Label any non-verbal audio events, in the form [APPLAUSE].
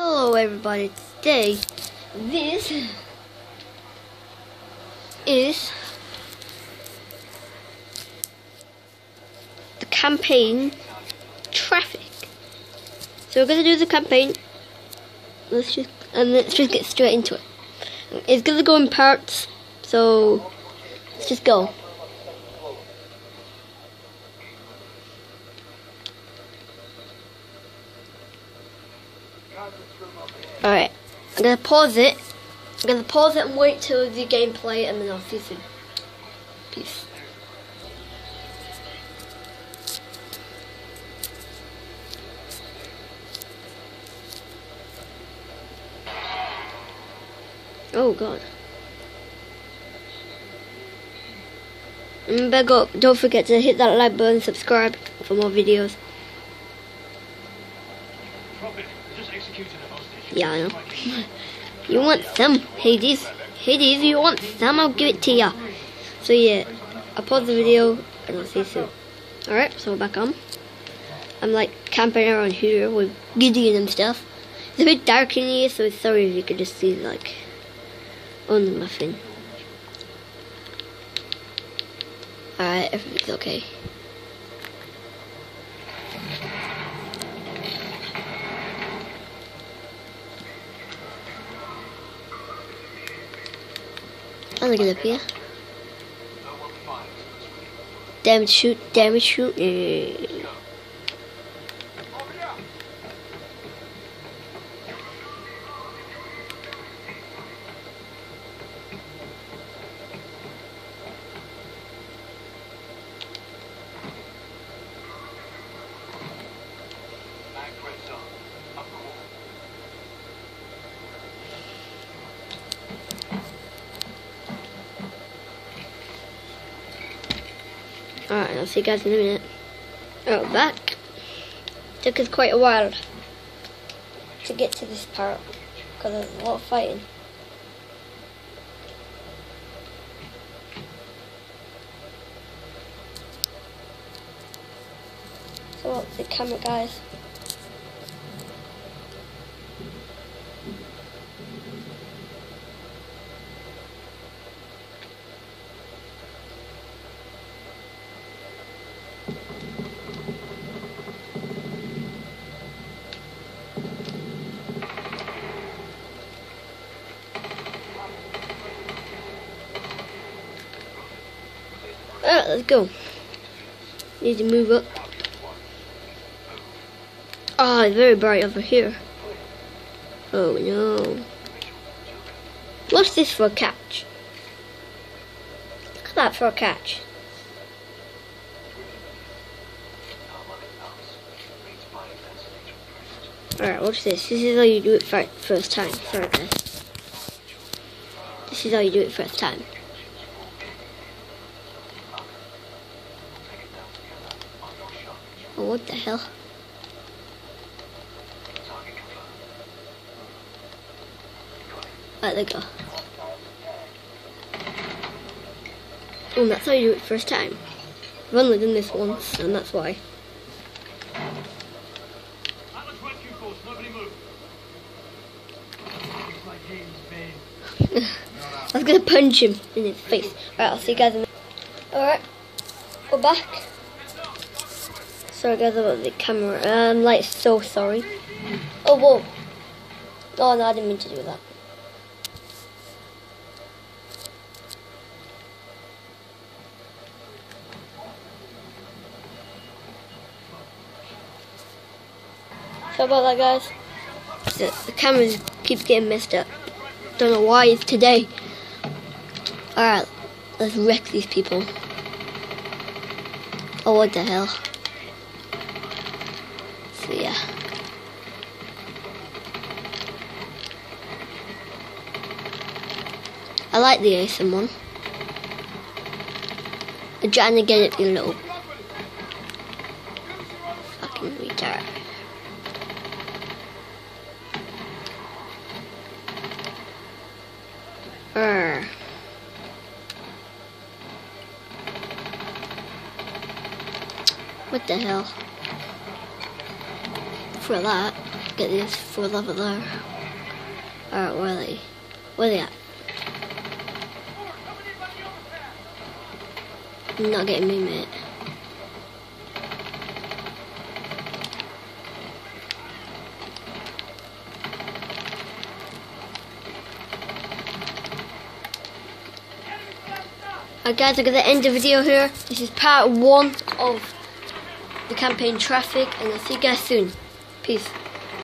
Hello everybody, today this is the campaign traffic. So we're gonna do the campaign. Let's just and let's just get straight into it. It's gonna go in parts, so let's just go. Alright, I'm gonna pause it. I'm gonna pause it and wait till the gameplay and then I'll see you soon. Peace. Oh god. Back don't forget to hit that like button, subscribe for more videos. Yeah, I know. You want some, Hades? Hades, you want some? I'll give it to ya. So yeah, I'll pause the video and I'll see you soon. Alright, so we're back on. I'm like camping around here with Gideon and stuff. It's a bit dark in here, so sorry if you could just see like on the muffin. Alright, everything's okay. I'm gonna get up here. Damage shoot, damage shoot. eh. I'll see you guys in a minute. Oh, back. Took us quite a while to get to this part because there's a lot of fighting. So what's the camera guys? Alright, let's go. Need to move up. Ah, it's very bright over here. Oh no. What's this for a catch? Look at that for a catch. Alright, watch this. This is how you do it fir- first time. Sorry guys. This is how you do it first time. Oh, what the hell? Right, there go. Oh, that's how you do it first time. I've only done this once, and that's why. [LAUGHS] I was gonna punch him in his face. Alright, I'll see you guys in Alright, we're back. Sorry guys about the camera. I'm like so sorry. Oh, whoa. Oh no, I didn't mean to do that. Sorry about that guys. The, the cameras keep getting messed up. Don't know why it's today. Alright, let's wreck these people. Oh, what the hell? Yeah. I like the Asim one. I'm trying to get it, you little fucking retard. Arr. What the hell? For that. get these over there. Alright, where are they? Where are they at? Not getting me, mate. Alright guys, I'm going to end the video here. This is part one of the campaign traffic and I'll see you guys soon. Peace.